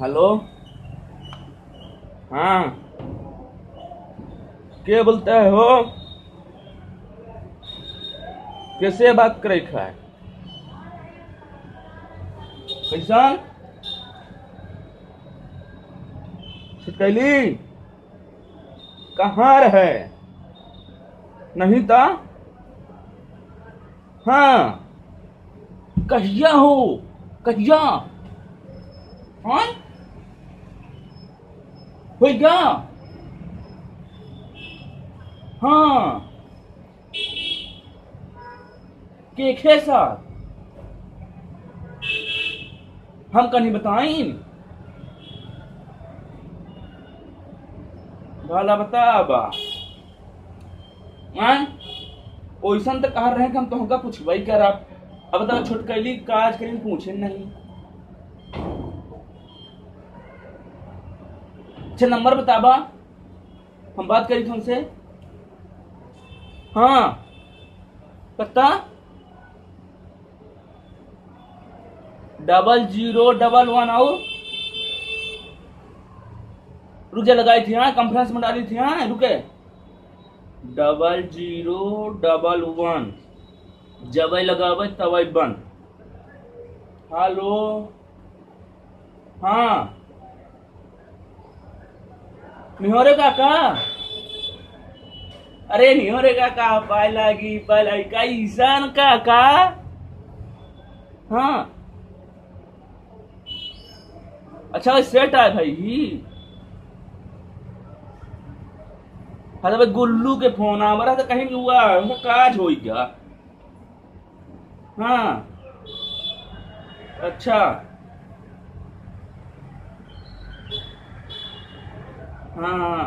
Hello? हाँ। के बोलता है हो? कैसे बात करे है कैसा छिटकैली? कहाँ रहे? नहीं था हाँ। कहिया हो? कहिया? हाँ? हो गया हाँ। केखे साथ हम कहीं बताइन भला बता बा ओइसन तो कहा रहे हम तुमका पूछबई कर। अब अब बता छोटकैली काज करी पूछे नहीं। अच्छा नंबर बताबा हम बात करी थी उनसे। हाँ। पता डबल ज़ीरो, डबल वन और रुक, लगाई थी हाँ कॉन्फ्रेंस में डाली थी हाँ रुके। Double zero, double one. जब लगावे, तब बन हेलो। हाँ। निहोरे काका अरे निहोरे काका पाय लागी पाय लागी का ईशान काका हाँ। अच्छा सेट है भाई हाँ भाई, गुल्लू के फ़ोन आ रहा था, कहीं हुआ, उनका काज हो गया। हाँ। अच्छा। हाँ। हाँ।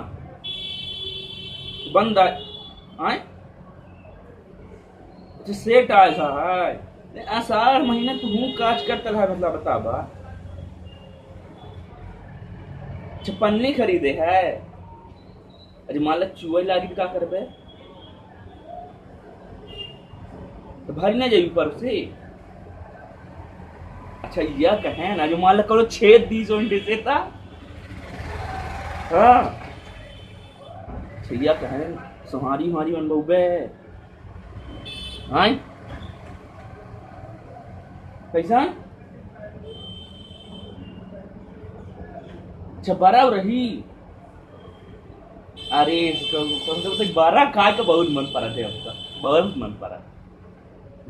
बंद आए अच्छा सेट आया था है आषाढ़ महीने तू हूँ काज करता रहा मतलब बताबा अच्छा पन्नी खरीदे है। अरे मान ला चुहे लागी तो का करबे तो भारी ना जाई पर से। अच्छा यह कहे ना, जो मान ला करो, छेद दी सो इंडे से था हाँ। अच्छा यह सुहारी हमारी मन बहुबे। हाँ? कैसा? अच्छा बड़ा रही। अरे तो बारह खा के बहुत मन पड़ा थे हमका बहुत मन पड़ा।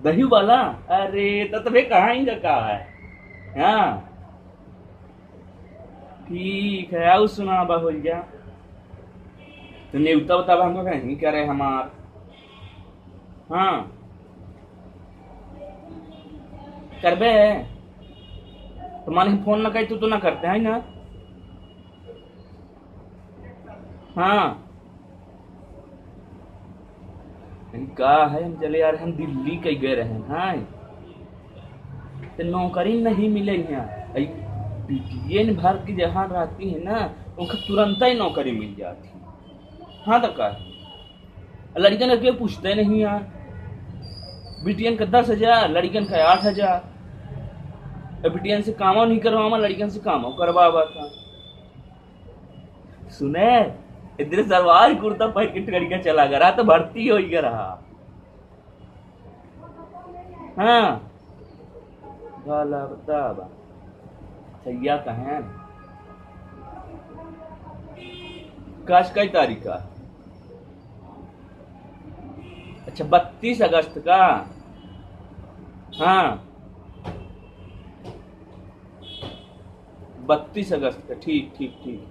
दही वाला? अरे तो तुम्हें कहाँ ही कहा है? हाँ? ठीक है आओ सुना बा हो गया तो नेवता बताबा हमको कहीं करे हमार। हाँ। करबे। तो मान फ़ोन ना कही तो, तो ना करते हैं ना? हाँ। का है हम चले यार हम दिल्ली कई गए रहे हैं हाँ? तो नौकरी नहीं मिले यहाँ पीटीएन भर की जहाँ रहती है ना उनका तुरंत ही नौकरी मिल जाती। हाँ तो का लड़कियन के पूछते नहीं यार? बीटीएन का दस हज़ार लड़कियन का आठ हज़ार। बीटीएन से कामो नहीं करवा लड़कियन से कामो करवा था। सुने, इधर सलवार कुर्ता पहन के लड़का चला गया तो भर्ती हो ही रहा। हाँ। भला बता सैया कहे। काश कई तारीख का? अच्छा बत्तीस अगस्त का? हाँ। बत्तीस अगस्त का, ठीक ठीक ठीक।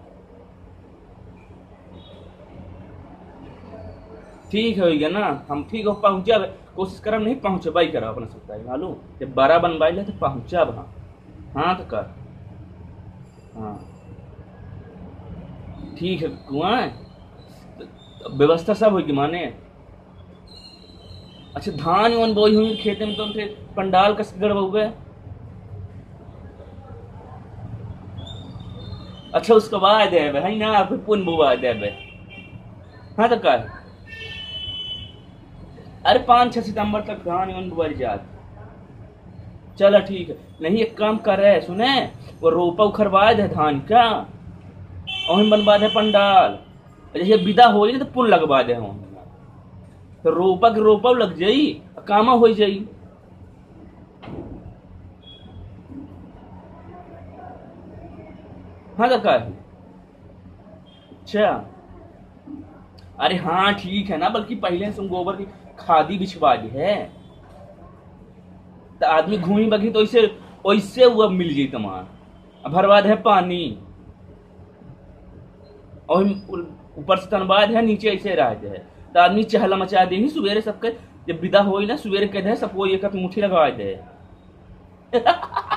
ठीक है गया ना, हम ठीक हो, पहुँचा कोशिश करब नहीं पहुँचे, बाई करब अपना सकता है मालूम? जब बारह बनवाई तो पहुँचा हाँ तो कर। हाँ। ठीक है, कुआँ व्यवस्था सब होगी, माने? अच्छा धान वन बोई हुई खेते में तो थे पंडाल कस गड़बे अच्छा उसको बाद देवे है ना? फिर पुन बुआ देवे हाँ तो कर अरे, पाँच छह सितंबर तक धान वन बुआ जात। चलो ठीक है। नहीं, एक काम कर रहे सुने? वो रोपा उखरवा दे धान का और बनवा दे पंडाल। जैसे विदा हो तो पुल लगवा दे तो रोपा के रोपा लग जाई, कामा हो जाई। हाँ काका अच्छा। अरे हाँ ठीक है ना, बल्कि पहले से गोबर की खादी बिछवा दी है। तो आदमी घूमी बगी तो ऐसे ऐसे वो मिल जाई तमार भरवाद है पानी। और ऊपर से तनबाद है, नीचे ऐसे रह है। तो आदमी चहला मचा दे ही सवेरे सबके जब विदा हो ना सवेरे कह दे सबको एक मुठी मुट्ठी लगा दे।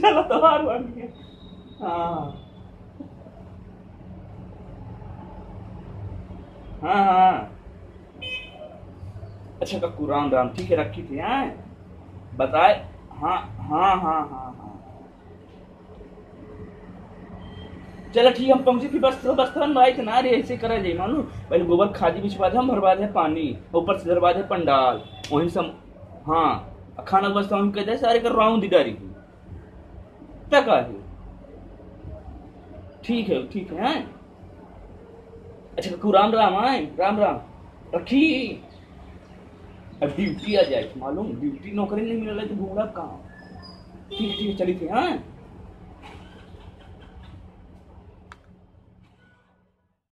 चलो तो हार बन गया हाँ। हाँ। हाँ अच्छा कक्कू राम राम ठीक है रखी थी हाँ? बताए। हाँ हाँ हाँ हाँ हाँ। चलो ठीक हम पहुँचे थी बस बस भाई ना रे ऐसे करा जाए मालूम पहले गोबर खादी बिछवा दे हम भरवा दे पानी। ऊपर से भरवा दे पंडाल वहीं सब हाँ। खाना बस हम कह दे सारे कर राउंड दिदारी की तक आ ठीक है ठीक है, हैं? अच्छा कक्कू राम राम, आए। राम राम, रखी। अब ड्यूटी आ जाए, मालूम? ड्यूटी नौकरी नहीं मिल रही तो घूम रहा कहाँ? ठीक ठीक चली थी हाँ?